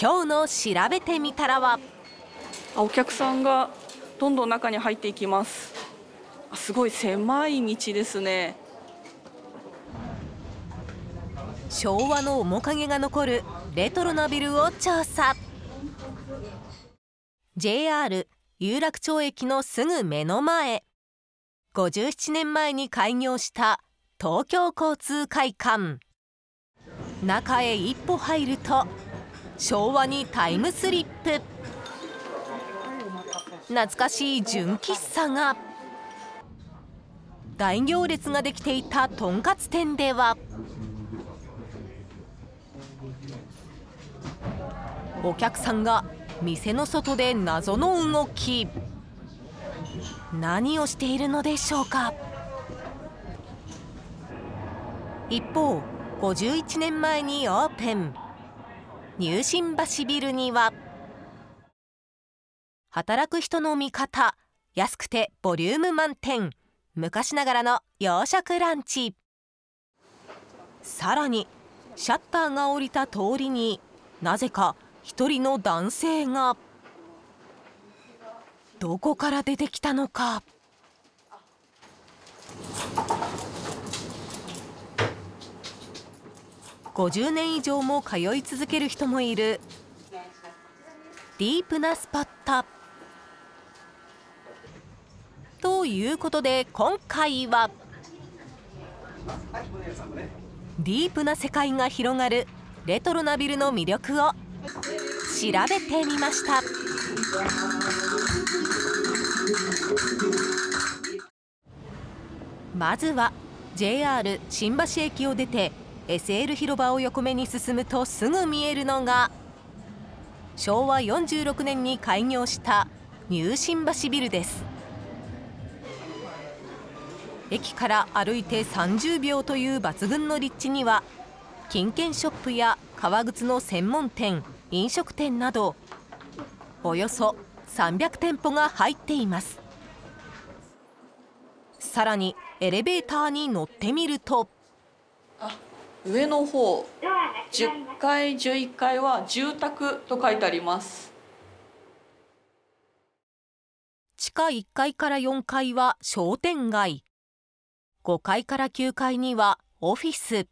今日の調べてみたらは。お客さんがどんどん中に入っていきます。すごい狭い道ですね。昭和の面影が残るレトロなビルを調査。JR 有楽町駅のすぐ目の前。57年前に開業した東京交通会館。中へ一歩入ると昭和にタイムスリップ。懐かしい純喫茶が。大行列ができていたとんかつ店では。お客さんが店の外で謎の動き。何をしているのでしょうか。一方51年前にオープン。入信橋ビルには。働く人の味方安くてボリューム満点昔ながらの洋食ランチ。さらにシャッターが降りた通りになぜか一人の男性が。どこから出てきたのか。50年以上も通い続ける人もいるディープなスポット。ということで今回はディープな世界が広がるレトロなビルの魅力を調べてみましたまずは JR 新橋駅を出て SL 広場を横目に進むとすぐ見えるのが昭和46年に開業した入新橋ビルです。駅から歩いて30秒という抜群の立地には金券ショップや革靴の専門店飲食店などおよそ300店舗が入っています。さらにエレベーターに乗ってみると上の方10階11階は住宅と書いてあります地下1階から4階は商店街5階から9階にはオフィス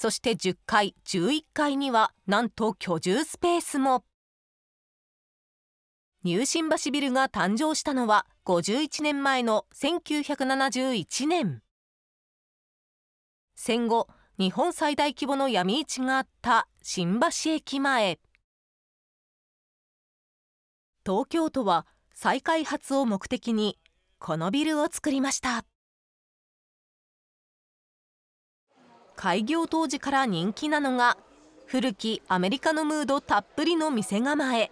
そして10階、11階にはなんと居住スペースも。入信橋ビルが誕生したのは51年前の1971年。戦後、日本最大規模の闇市があった新橋駅前。東京都は再開発を目的にこのビルを作りました。開業当時から人気なのが古きアメリカのムードたっぷりの店構え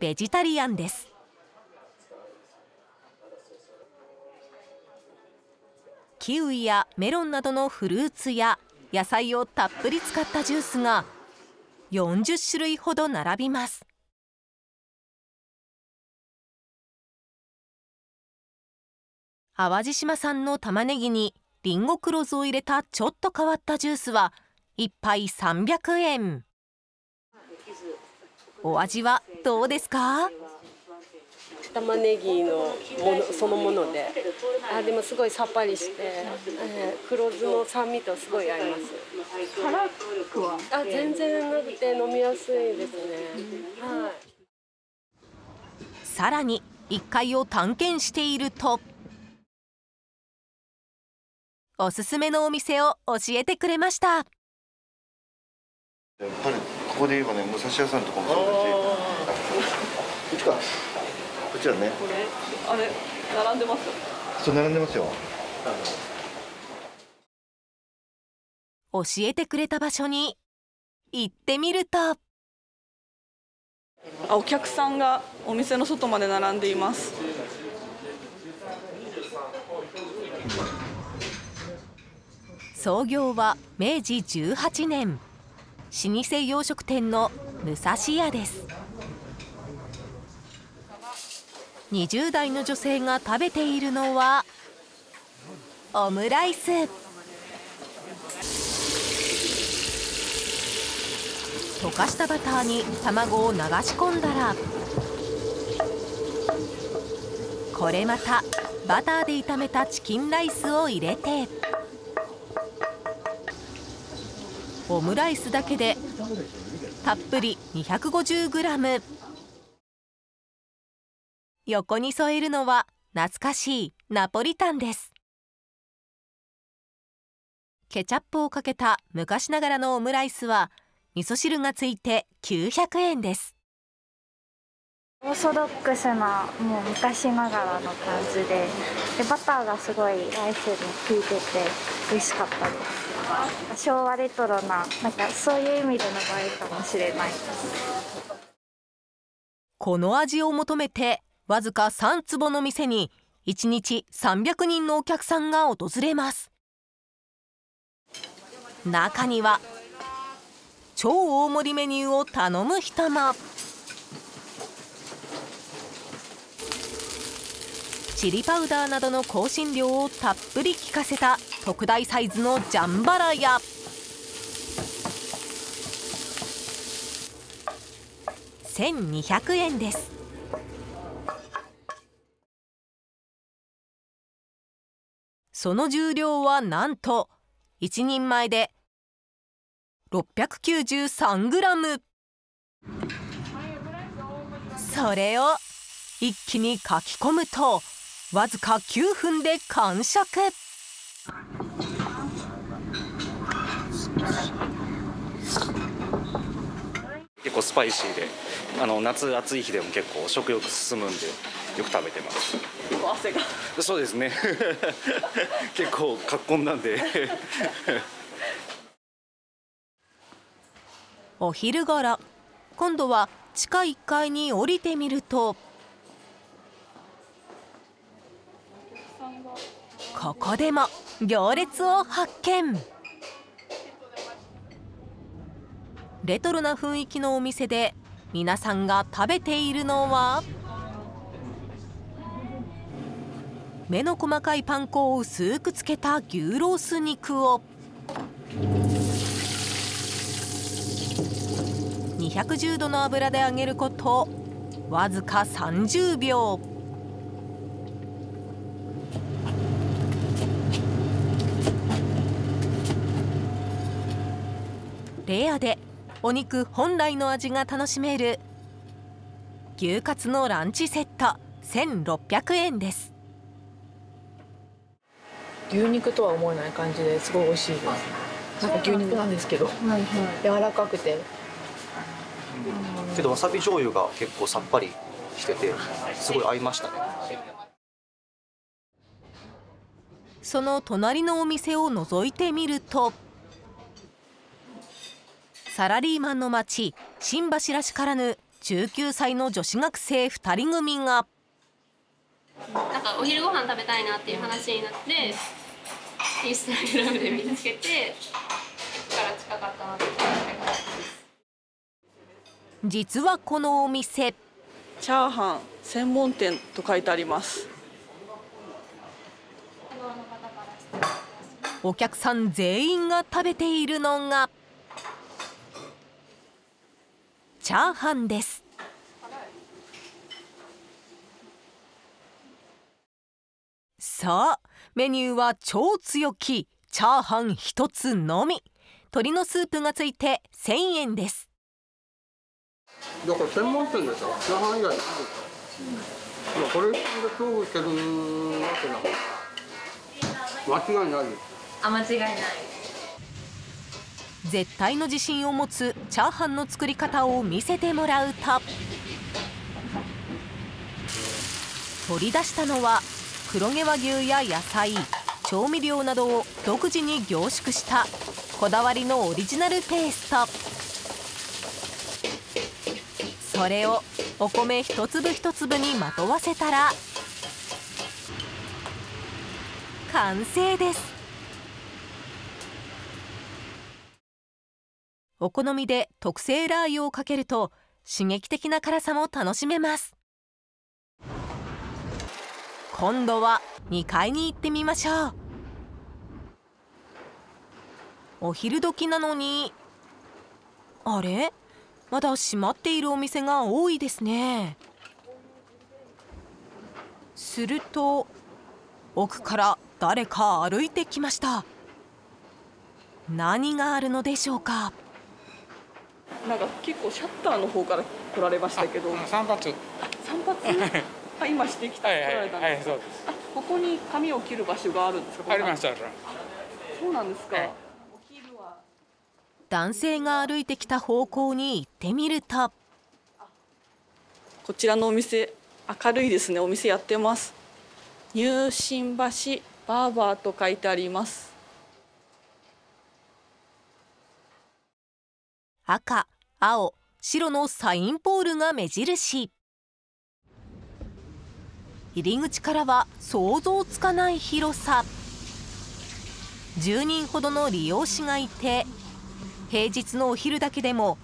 ベジタリアンですキウイやメロンなどのフルーツや野菜をたっぷり使ったジュースが40種類ほど並びます。淡路島産の玉ねぎにリンゴ黒酢を入れたちょっと変わったジュースは1杯300円。お味はどうですか？玉ねぎのものそのもので。あでもすごいさっぱりして、えー、黒酢の酸味とすごい合います。辛くは？あ全然なくて飲みやすいですね、はい、さらに1階を探検しているとおすすめのお店を教えてくれました。やっぱりここで言えばね武蔵屋さんとかもそうだしこっちかこっちはね。これあれ並んでます？そう並んでますよ。教えてくれた場所に行ってみると。あお客さんがお店の外まで並んでいます。創業は明治18年。老舗洋食店の武蔵屋です20代の女性が食べているのはオムライス。溶かしたバターに卵を流し込んだらこれまたバターで炒めたチキンライスを入れてオムライスだけでたっぷり 250g 横に添えるのは懐かしいナポリタンです。ケチャップをかけた昔ながらのオムライスは味噌汁がついて900円です。オーソドックスなもう昔ながらの感じででバターがすごいライスに効いてて美味しかったです。昭和レトロななんかそういう意味での映えかもしれないです。この味を求めてわずか3坪の店に1日300人のお客さんが訪れます。中には超大盛りメニューを頼む人も。チリパウダーなどの香辛料をたっぷり効かせた特大サイズのジャンバラや1200円です。その重量はなんと1人前で 693g それを一気にかき込むとわずか9分で完食。結構スパイシーであの夏暑い日でも結構食欲進むんで。よく食べてます。結構汗が。そうですね。結構かっこんなんで。お昼ごろ今度は地下1階に降りてみるとここでも行列を発見。レトロな雰囲気のお店で皆さんが食べているのは目の細かいパン粉を薄くつけた牛ロース肉を。210度の油で揚げることわずか30秒レアでお肉本来の味が楽しめる牛カツのランチセット1600円です。牛肉とは思えない感じですごい美味しいです。なんか牛肉なんですけど、柔らかくて。けどわさび醤油が結構さっぱりしててすごい合いましたね。その隣のお店を覗いてみるとサラリーマンの町新橋らしからぬ19歳の女子学生2人組が。なんかお昼ご飯食べたいなっていう話になってインスタグラムで見つけてから近かった実はこのお店。チャーハン専門店と書いてあります。お客さん全員が食べているのがチャーハンです。さあメニューは超強気。チャーハン一つのみ。鶏のスープがついて1000円です。だから専門店でしょチャーハン以外ないでしょ、まあ、これで勝負してるわけだ間違いないですあ間違いない。絶対の自信を持つチャーハンの作り方を見せてもらうと。取り出したのは黒毛和牛や野菜調味料などを独自に凝縮したこだわりのオリジナルペースト。それをお米一粒一粒にまとわせたら完成です。お好みで特製ラー油をかけると刺激的な辛さも楽しめます。今度は2階に行ってみましょう。お昼時なのに。あれ？まだ閉まっているお店が多いですね。すると奥から誰か歩いてきました。何があるのでしょうか？なんか結構シャッターの方から来られましたけど。散髪。散髪？あ今してきたはいはい来られたんですか？はいそうです。あここに髪を切る場所があるんですか？ありますあるそうなんですか、男性が歩いてきた方向に行ってみると。こちらのお店明るいですね。お店やってます。入信橋バーバーと書いてあります。赤青白のサインポールが目印入り口からは想像つかない広さ。10人ほどの利用者がいて平日のお昼だけでも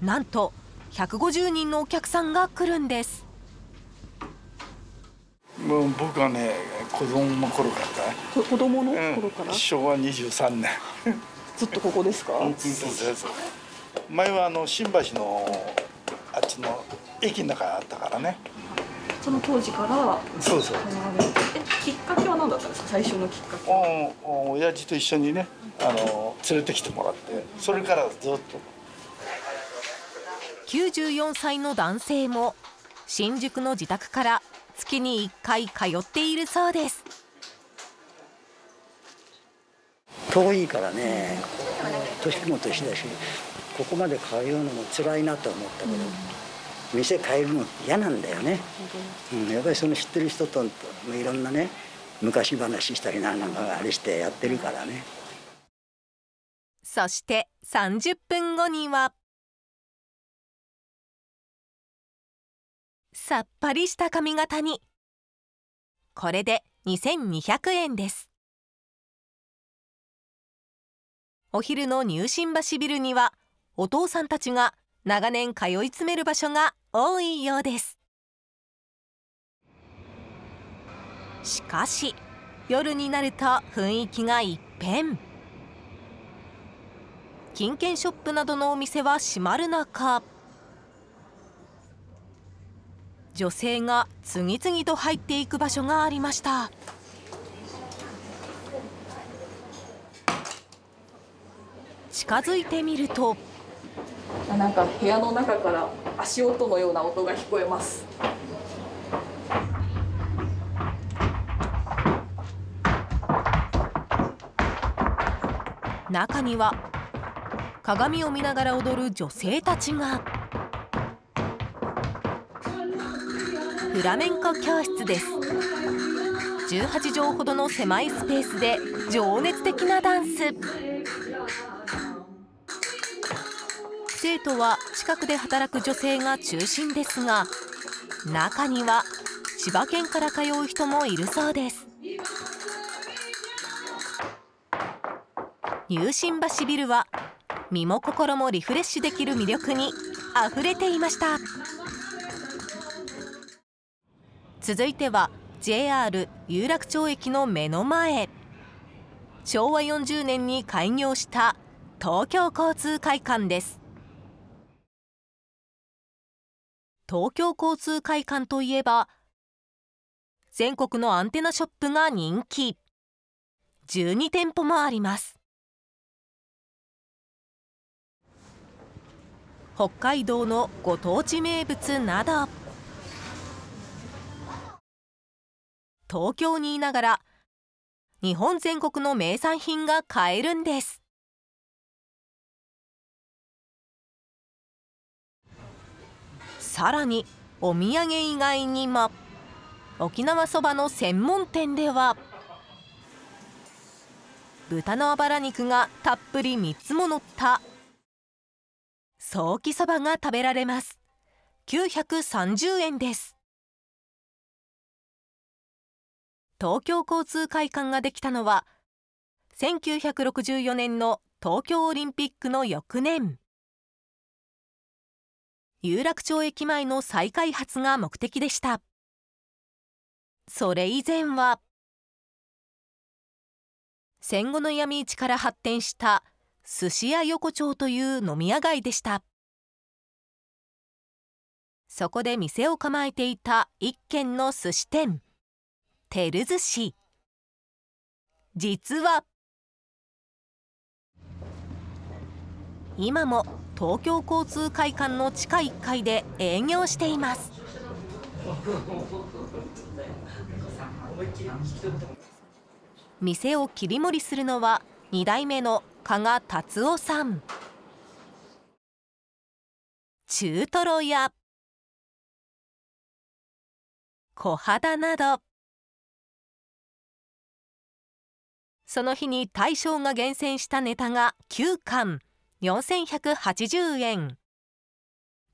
なんと150人のお客さんが来るんです。もう僕はね子供の頃から。子供の頃から、昭和23年。ずっとここですか？そうそうそう。前はあの新橋のあっちの駅の中にあったからねその当時からそうそう。えきっかけは何だったんですか？最初のきっかけ。おお親父と一緒にねあの連れてきてもらってそれからずっと。94歳の男性も新宿の自宅から月に1回通っているそうです。遠いからね年も年だしここまで通うのも辛いなと思ったけど、店変えるの嫌なんだよね、うん、やっぱりその知ってる人といろんなね昔話したりなんかあれしてやってるからね。そして30分後には。さっぱりした髪型に。これで2200円です。お昼の入信橋ビルにはお父さんたちが長年通い詰める場所が多いようです。しかし夜になると雰囲気が一変。金券ショップなどのお店は閉まる中女性が次々と入っていく場所がありました。近づいてみるとなんか部屋の中から足音のような音が聞こえます。中には鏡を見ながら踊る女性たちが。フラメンコ教室です。18畳ほどの狭いスペースで情熱的なダンス。生徒は近くで働く女性が中心ですが中には千葉県から通う人もいるそうです。入信橋ビルは身も心もリフレッシュできる魅力にあふれていました。続いては JR 有楽町駅の目の前。昭和40年に開業した東京交通会館です。東京交通会館といえば全国のアンテナショップが人気。12店舗もあります。北海道のご当地名物など。東京にいながら日本全国の名産品が買えるんです。さらにお土産以外にも。沖縄そばの専門店では豚のあばら肉がたっぷり3つも乗ったソーキそばが食べられます。930円です。東京交通会館ができたのは1964年の東京オリンピックの翌年。有楽町駅前の再開発が目的でした。それ以前は戦後の闇市から発展した寿司屋横丁という飲み屋街でした。そこで店を構えていた一軒の寿司店照寿司。実は今も東京交通会館の地下1階で営業しています。店を切り盛りするのは2代目の加賀達夫さん。中トロや小肌など。その日に大将が厳選したネタが9貫4180円。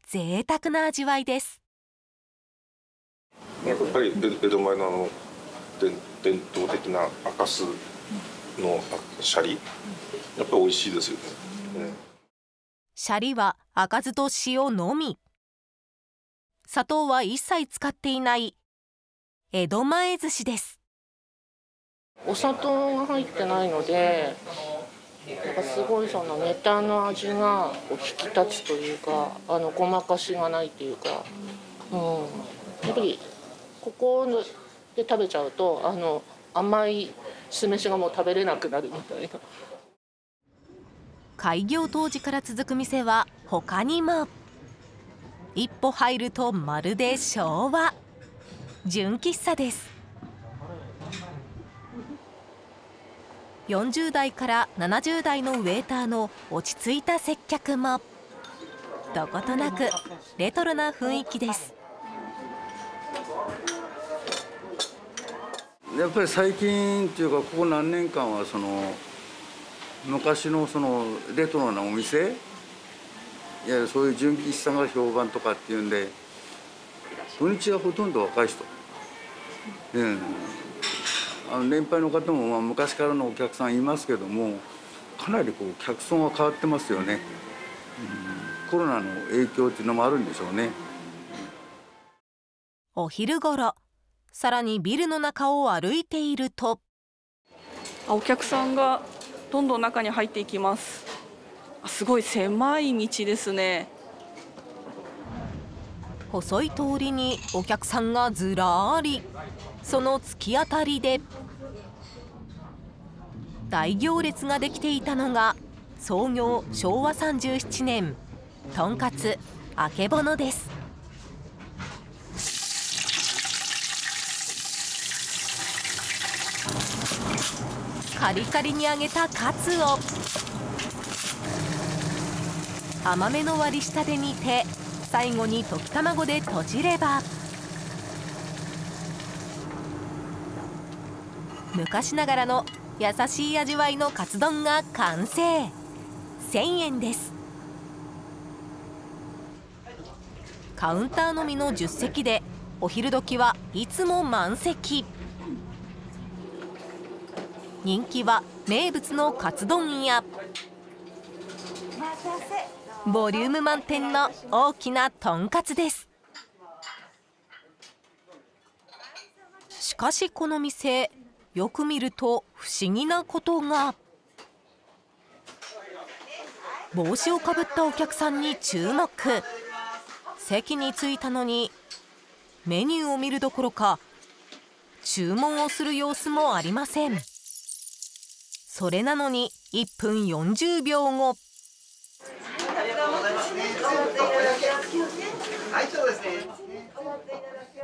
贅沢な味わいです。やっぱり江戸前のあの伝伝統的な赤酢のシャリ？やっぱり美味しいですよね、うん、シャリは赤酢と塩のみ。砂糖は一切使っていない。江戸前寿司です。お砂糖が入ってないのでなんかすごいそのネタの味が引き立つというかあのごまかしがないというか、うん、やっぱりここで食べちゃうとあの甘い酢飯がもう食べれなくなるみたいな。開業当時から続く店は他にも。一歩入るとまるで昭和。純喫茶です。40代から70代のウェーターの落ち着いた接客も。どことなくレトロな雰囲気です。やっぱり最近っていうかここ何年間はその昔のそのレトロなお店いやそういう純喫茶が評判とかっていうんで土日はほとんど若い人、うん、あの年配の方もまあ昔からのお客さんいますけどもかなりこう客層が変わってますよね、うん、コロナの影響っていうのもあるんでしょうね。お昼頃さらにビルの中を歩いていると。お客さんがどんどん中に入っていきます。すごい狭い道ですね。細い通りにお客さんがずらりその突き当たりで大行列ができていたのが創業昭和37年とんかつあけぼのです。カリカリに揚げたカツを甘めの割り下で煮て最後に溶き卵でとじれば昔ながらの優しい味わいのカツ丼が完成。1000円です。カウンターのみの10席でお昼時はいつも満席。人気は名物のカツ丼やボリューム満点の大きなとんかつです。しかしこの店よく見ると不思議なことが。帽子をかぶったお客さんに注目。席に着いたのにメニューを見るどころか注文をする様子もありません。それなのに1分40秒後。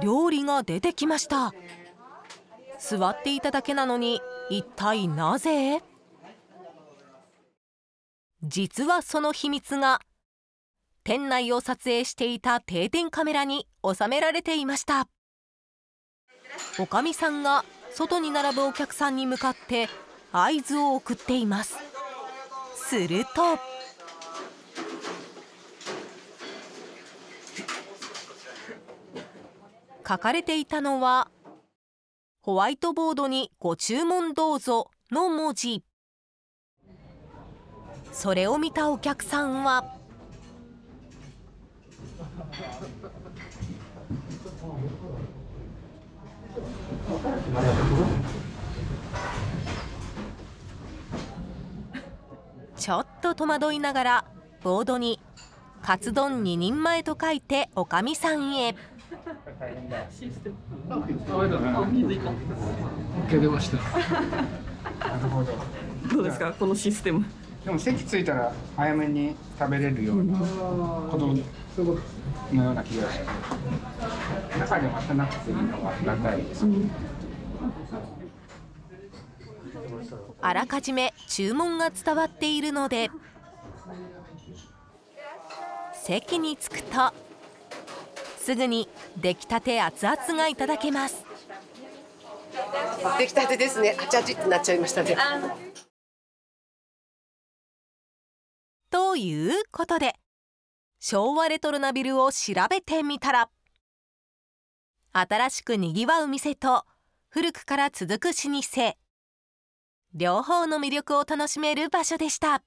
料理が出てきました座っていただけなのに一体なぜ？実はその秘密が店内を撮影していた定点カメラに収められていました。おかみさんが外に並ぶお客さんに向かって合図を送っています。すると書かれていたのはホワイトボードにご注文どうぞの文字それを見たお客さんはちょっと戸惑いながらボードにカツ丼2人前と書いておかみさんへ。出ました。ど。うですか？このシステム。でも席ついたら早めに食べれるようなことのような気がして中で待たなくていいのがありがたいです、あらかじめ注文が伝わっているので席に着くとすぐに出来たて熱々がいただけます。出来たてですね。あちあちってなっちゃいましたね。ということで昭和レトロなビルを調べてみたら新しくにぎわう店と古くから続く老舗両方の魅力を楽しめる場所でした。